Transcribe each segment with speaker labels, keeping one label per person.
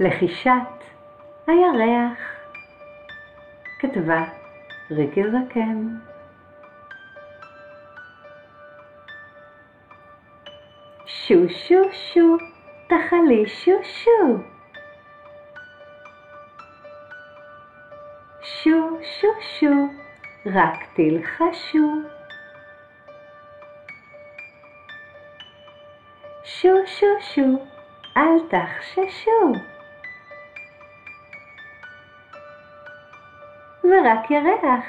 Speaker 1: לחישת הירח. כתבה ריקי זקן. שו שו שו תחלי שו שו. שו שו שו רק תלחשו. שו שו שו אל תחששו ורק ירח,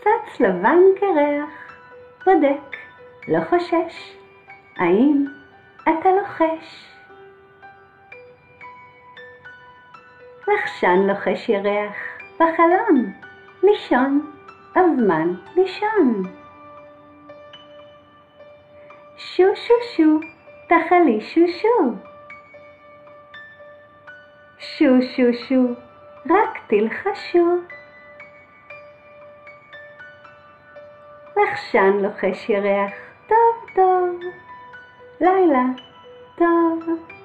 Speaker 1: צץ לבן קרח, בודק, לא חושש, האם אתה לוחש? לחשן לוחש ירח בחלון, לישון, הזמן לישון. שו שו שו, תחלי שו שו. שו שו שו, רק תלחשו. לחשן לוחש ירח, טוב טוב, לילה טוב.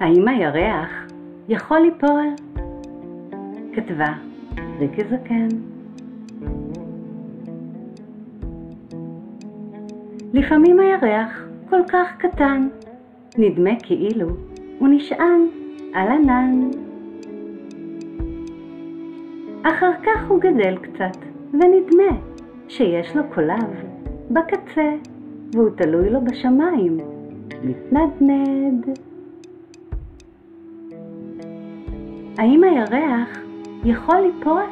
Speaker 1: האם הירח יכול ליפול? כתבה ריקי זקן. לפעמים הירח כל כך קטן, נדמה כאילו הוא נשען על ענן. אחר כך הוא גדל קצת, ונדמה שיש לו קולב בקצה, והוא תלוי לו בשמיים, מתנדנד. האם הירח יכול ליפול?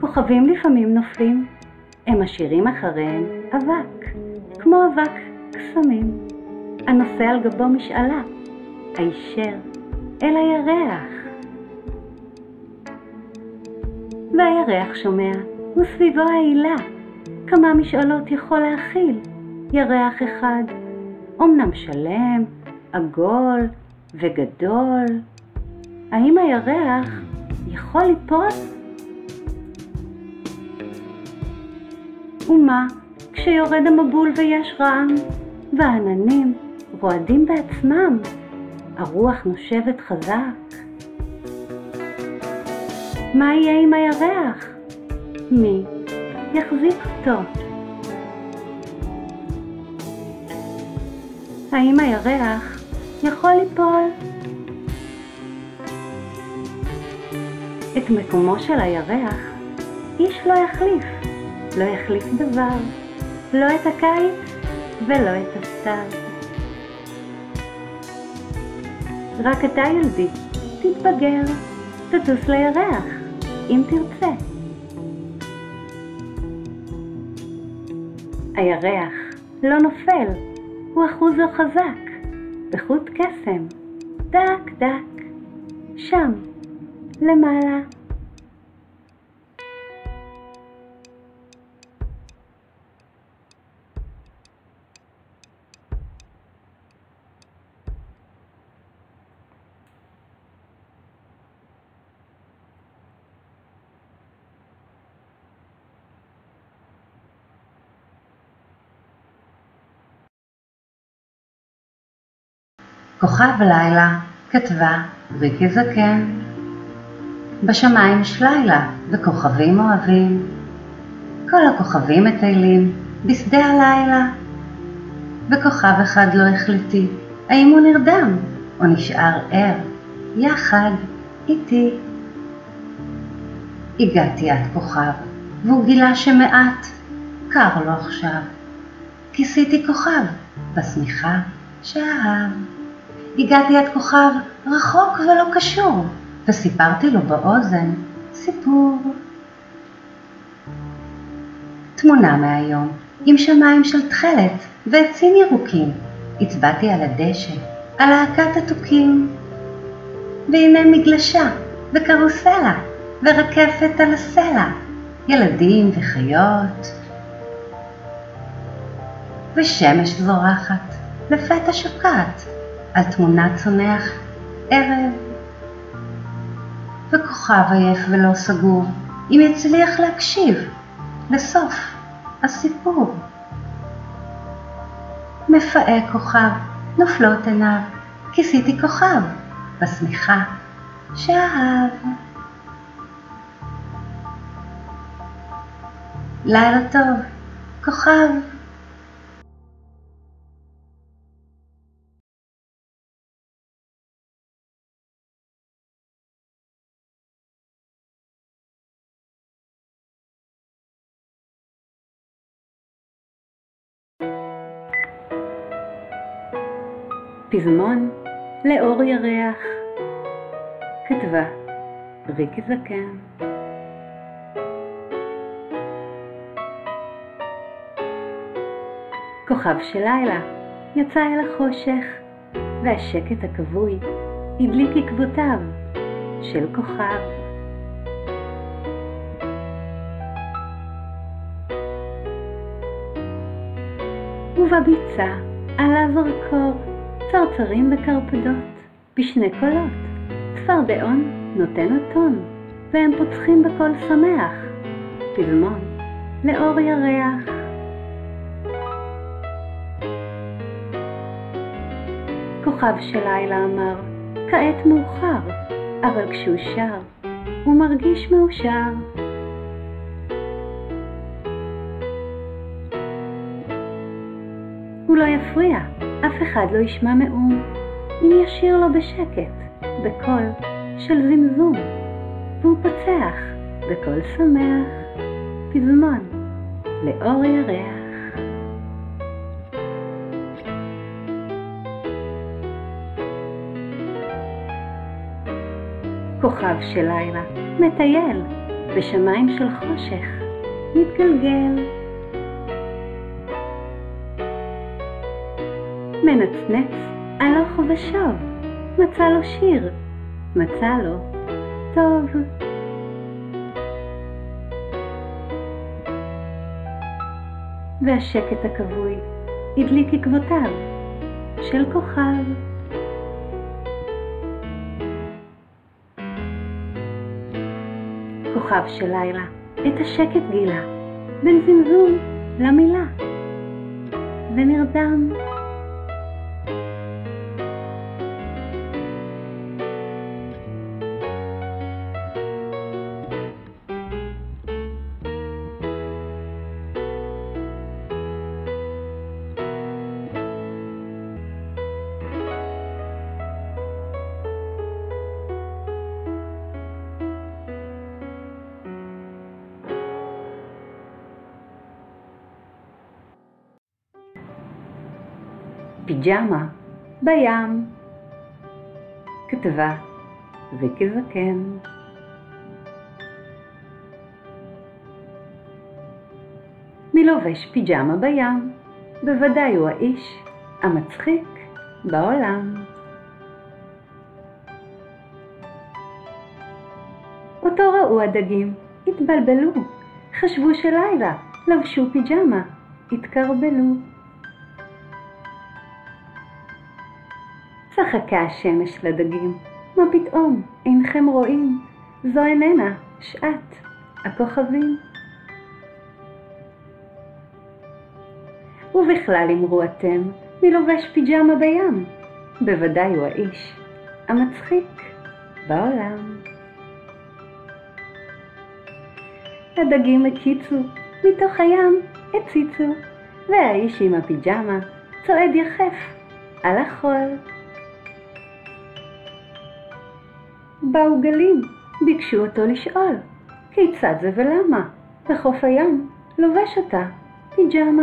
Speaker 1: כוכבים לפעמים נופלים, הם משאירים אחריהם אבק, כמו אבק קסמים, הנושא על גבו משאלה, הישר אל הירח. והירח שומע, וסביבו העילה, כמה משאלות יכול להכיל, ירח אחד, אמנם שלם, עגול וגדול. האם הירח יכול ליפול? ומה כשיורד המבול ויש רעם, והעננים רועדים בעצמם, הרוח נושבת חזק? מה יהיה עם הירח? מי יחזיק אותו? האם הירח יכול ליפול? את מקומו של הירח איש לא יחליף, לא יחליף דבר, לא את הקיץ ולא את הסתיו. רק אתה ילדי, תתבגר, תטוס לירח, אם תרצה. הירח לא נופל, הוא אחוז לא חזק, בחוט קסם, דק דק, שם, למעלה.
Speaker 2: כוכב לילה, כתבה ריקי זקן. בשמיים יש לילה, וכוכבים אוהבים. כל הכוכבים מטיילים בשדה הלילה. וכוכב אחד לא החליטי, האם הוא נרדם, או נשאר ער, יחד איתי. הגעתי עד כוכב, והוא גילה שמעט קר לו עכשיו. כיסיתי כוכב בשמיכה שאהב. הגעתי עד כוכב רחוק ולא קשור, וסיפרתי לו באוזן סיפור. תמונה מהיום, עם שמיים של תכלת ועצים ירוקים, הצבעתי על הדשא, על להקת התוכים. והנה מגלשה, וקרוסלה, ורקפת על הסלע, ילדים וחיות. ושמש זורחת, לפתע שוקעת, על תמונת צונח ערב. וכוכב עייף ולא סגור, אם יצליח להקשיב לסוף הסיפור. מפאה כוכב, נופלות עיניו, כיסיתי כוכב, בשמיכה שאהב. לילה טוב, כוכב.
Speaker 1: פזמון לאור ירח כתבה ריקי זקן כוכב של לילה יצא אל החושך והשקט הכבוי הדליק עקבותיו של כוכב. ובביצה עלה זרקור צרצרים וקרפדות, בשני קולות, צפרדעון נותן הטון, והם פוצחים בקול שמח, פזמון לאור ירח. כוכב של לילה אמר, כעת מאוחר, אבל כשהוא שר, הוא מרגיש מאושר. הוא לא יפריע, אף אחד לא ישמע מאום, אם ישיר לו בשקט, בקול של זמזום, והוא פוצח בקול שמח, פזמון לאור ירח. כוכב של לילה מטייל בשמיים של חושך, מתגלגל. מנצנץ הלוך ושוב, מצא לו שיר, מצא לו טוב. והשקט הכבוי הדליק עקבותיו של כוכב. כוכב של לילה את השקט גילה, בין זמזום למילה, ונרדם. פיג'מה בים. כתבה ריקי זקן. מי לובש פיג'מה בים? בוודאי הוא האיש המצחיק בעולם. אותו ראו הדגים, התבלבלו, חשבו שלילה, לבשו פיג'מה, התקרבלו. צחקה השמש לדגים, מה פתאום, אינכם רואים, זו איננה שעת הכוכבים. ובכלל אמרו אתם, מי לובש פיג'מה בים? בוודאי הוא האיש המצחיק בעולם. הדגים הקיצו, מתוך הים הציצו, והאיש עם הפיג'מה צועד יחף על החול. באו גלים, ביקשו אותו לשאול, כיצד זה ולמה? בחוף הים לובש אותה פיג'מה.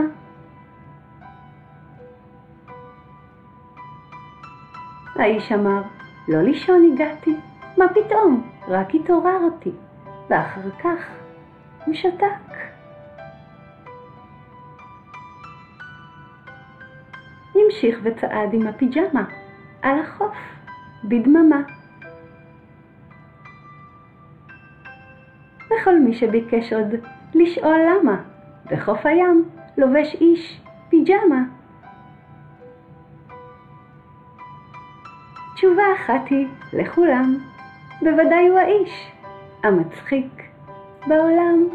Speaker 1: האיש אמר, לא לישון הגעתי, מה פתאום, רק התעוררתי, ואחר כך הוא שתק. המשיך וצעד עם הפיג'מה על החוף בדממה. וכל מי שביקש עוד לשאול למה בחוף הים לובש איש פיג'מה. תשובה אחת היא לכולם, בוודאי הוא האיש המצחיק בעולם.